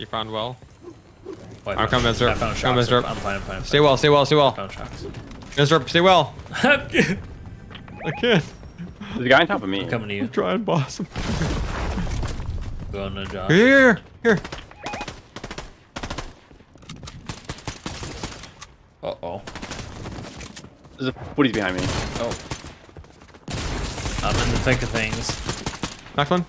You found well. Oh, I I'm found- coming, Ezra. I found Come, shocks. Ezra. I'm fine, I'm fine. Stay well, stay well, stay well. Found shocks. Ezra, stay well. I'm I can't. There's a guy on top of me. coming to you. Try and boss him. Going to Josh. Here, here. Uh oh. There's a Woody's behind me. Oh. I'm in the thick of things. Knocked one.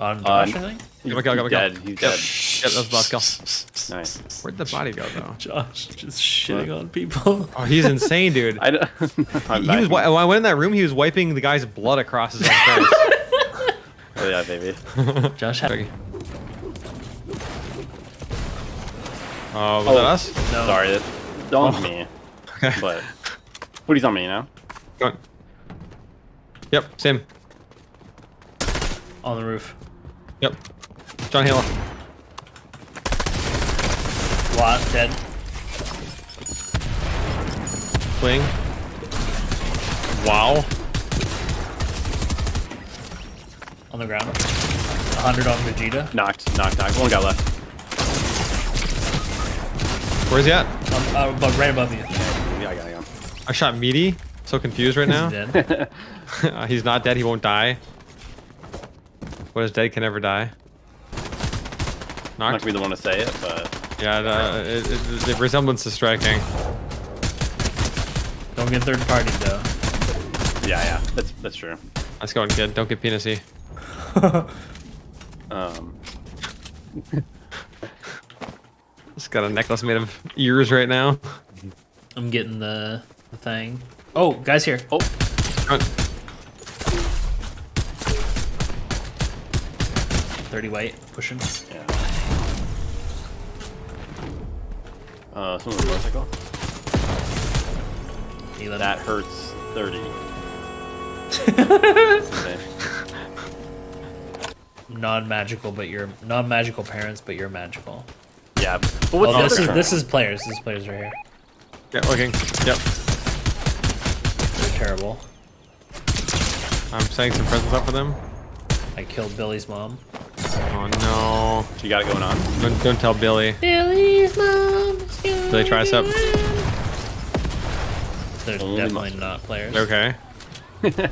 On Uh, Josh, I think. He's, Got my kill, got he's dead. He's Yep. dead. Yep, that was the last kill. Nice. Where'd the body go though? Josh just shitting on people. Oh, he's insane, dude. I don't. I'm he was when I went in that room. He was wiping the guy's blood across his own face. Oh yeah, baby. Josh had Okay. Oh, was that us? no. Sorry, that don't Oh. me. Okay. But Woody's on me now. Go on. Yep, same. on the roof. Yep. John Halo. Lot dead. Swing. Wow. On the ground. 100 on Vegeta. Knocked. Knocked. Knocked. One guy left. Where's he at? Um, uh, above, right above you. Yeah, I got him. I shot Meaty. So confused right now. He's dead. Uh, He's not dead. He won't die. What is dead can never die. I'm not gonna be the one to say it, but Yeah, uh, it, it, the resemblance is striking. Don't get third party though. yeah, yeah, that's that's true. Let's go, kid. Don't get penisy. Um, It's got a necklace made of ears right now. I'm getting the, the thing. Oh, guys here. oh, 30 white. Pushing. yeah. Uh, someone on motorcycle. 11. That hurts. Thirty. Non-magical, but you're non-magical parents, but you're magical. Yeah, but what's Oh, the this other is term? this is players. This is players right here. Yeah, looking. Yep. They're terrible. I'm setting some presents up for them. I killed Billy's mom. Oh no. You got it going on. Don't, don't tell Billy. Billy's mom. Billy tricep. They're Only definitely muscle. not players. Okay.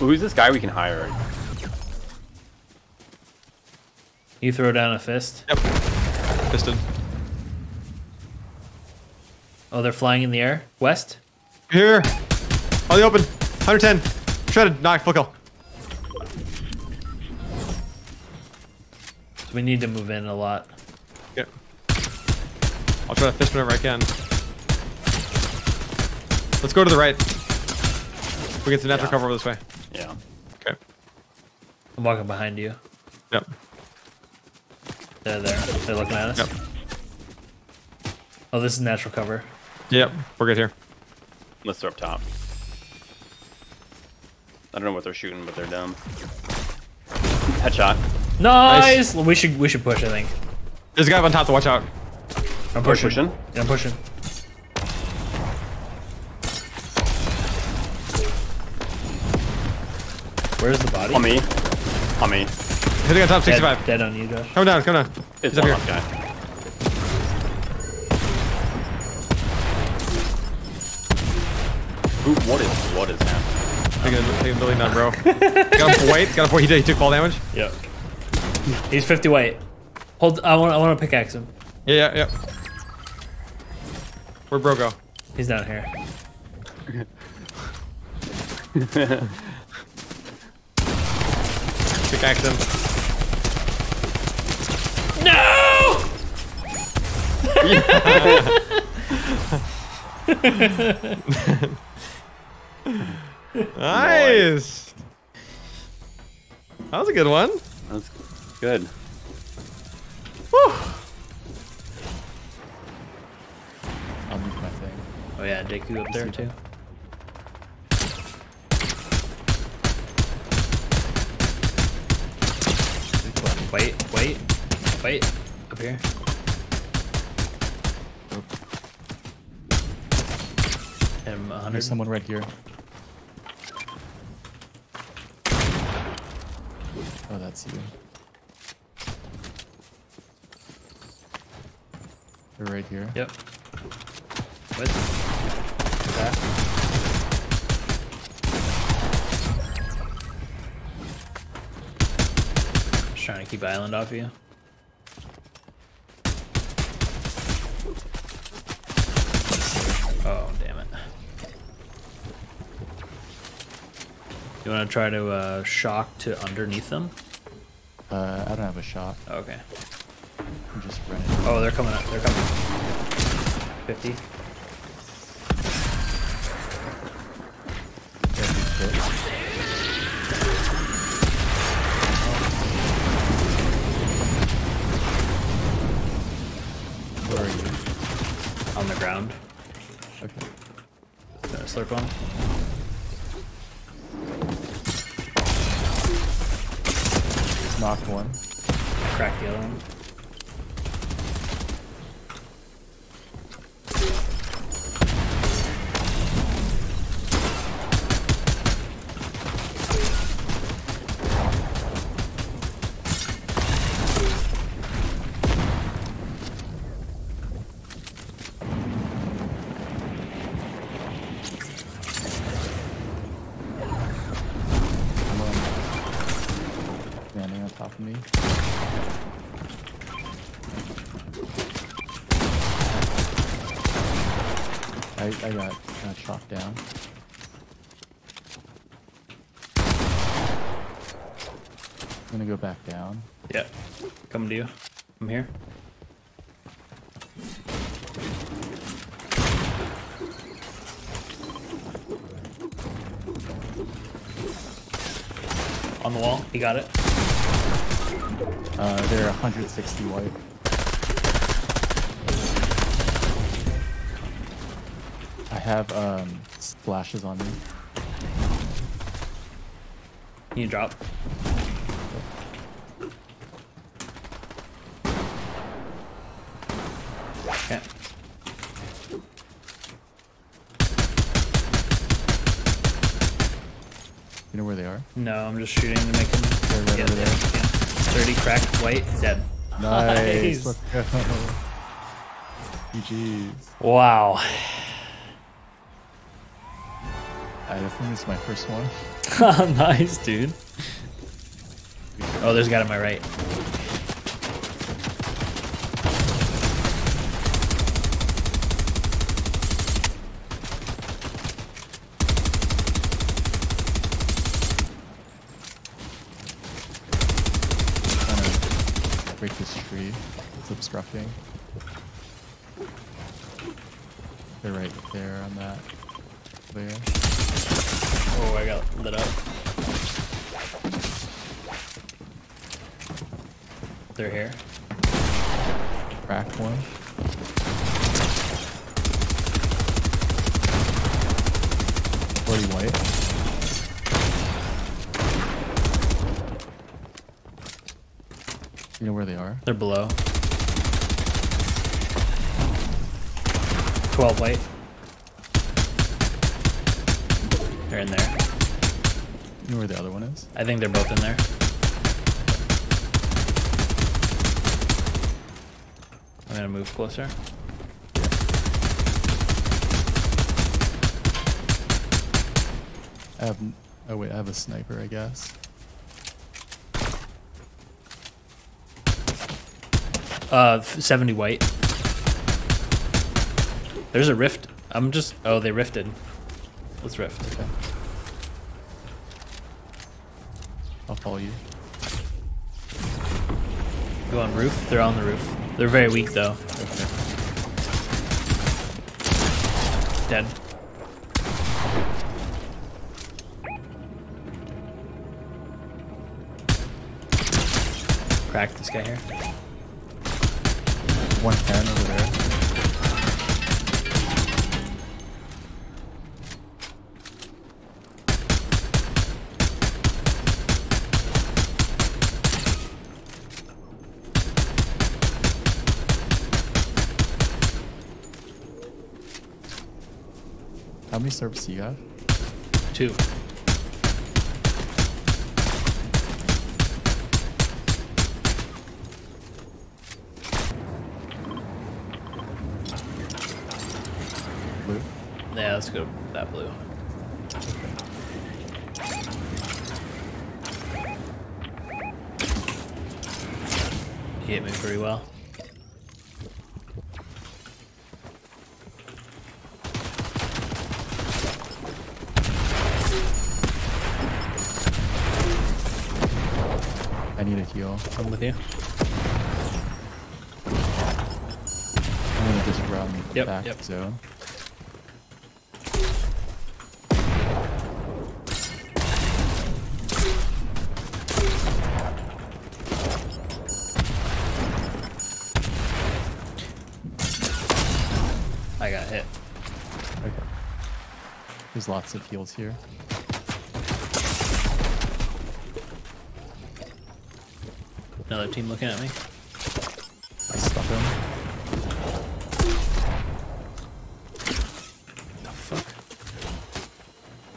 Who's this guy we can hire? You throw down a fist. Yep. Fisted. Oh, they're flying in the air. West. Here. On the open. 110. Shredded. Knock. Full kill. So we need to move in a lot. Yep. I'll try to fish whenever I can. Let's go to the right. We get some natural Yeah. cover over this way. Yeah. Okay. I'm walking behind you. Yep. They're there. They're looking at us. Yep. Oh, this is natural cover. Yep. We're good here. Let's throw up top. I don't know what they're shooting, but they're dumb. Headshot. Nice. We should we should push. I think. There's a guy up on top to watch out. I'm We're pushing. pushing? Yeah, I'm pushing. Where's the body? On me. On me. Hitting on top, 65. dead on you, Josh. Come down, come down. It's He's up here. left guy. Who, what is what is happening? Taking, taking Billy down, bro. got him for white. Got him for he did. He took fall damage. Yep. He's 50 weight. Hold. I want. I want to pickaxe him. Yeah, yeah, yeah. Where'd bro go? He's down here. Pickaxe him. No! Nice. That was a good one. That's good. Whew. I'll move my thing. Oh yeah, Deku up there too. Wait, wait, wait. Up here. And 100. There's someone right here. Oh, that's you. They're right here. Yep. What? That. Just trying to keep island off you. Oh, damn it. You want to try to uh, shock to underneath them? Uh, I don't have a shot. Okay. I'm just running. Oh, they're coming up. They're coming. 50. Where are you? On the ground. Okay. Got a slurp on. Knocked one. Crack the other one. I, I got uh, shot down. I'm gonna go back down. Yeah. Coming to you. I'm here. On the wall. He got it. Uh, they're 160 white. Have um, splashes on me. Can you drop? Okay. You know where they are? No, I'm just shooting to make them. They're right get over there. Yeah. 30 cracked, white, dead. Nice. Let's go. GG's. Wow. I think is my first one. nice, dude. Oh, there's a guy on my right. trying to break this tree. It's obstructing. They're right there on that. There. I up. They're here. Crack one. Forty white. You know where they are? They're below. 12 white. They're in there. You know where the other one is? I think they're both in there. I'm gonna move closer. I have. Oh wait, I have a sniper, I guess. Uh, 70 white. There's a rift. I'm just. Oh, they rifted. Let's rift. Okay. I'll follow you. Go on roof. They're on the roof. They're very weak though. Okay. Dead. Crack this guy here. 110 over there. many servers do you have? Two. Blue? Yeah, let's go that blue. Okay. He hit me pretty well. Need. I'm with you. I'm gonna just run Yep, back yep. zone. I got hit. Okay. There's lots of heals here. Another team looking at me. I stuck him. The fuck?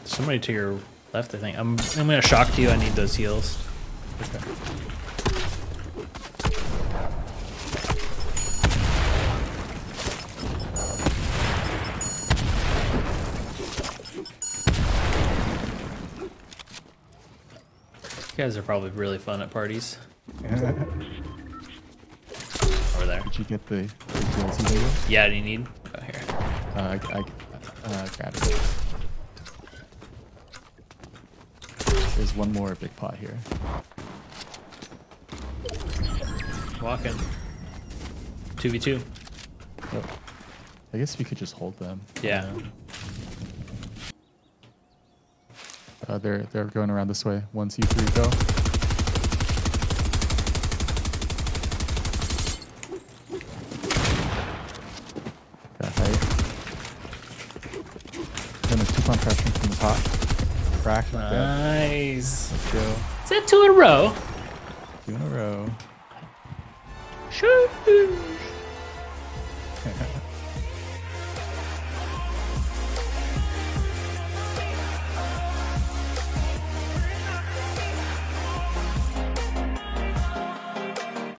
Somebody to your left, I think. I'm I'm gonna shock you. I need those heals. Okay. You guys are probably really fun at parties. Over there. Did you get the, you needed? Yeah, do you need? Oh, here. Uh, I, I uh, grabbed it. There's one more big pot here. Walking. 2v2. Oh. I guess we could just hold them. Yeah. Um, Uh, they're they're going around this way. One, two, three, go. Got height. Then there's two pump pressure from the top. Crack. Nice. Let's go. Is that two in a row? Two in a row. Shoo.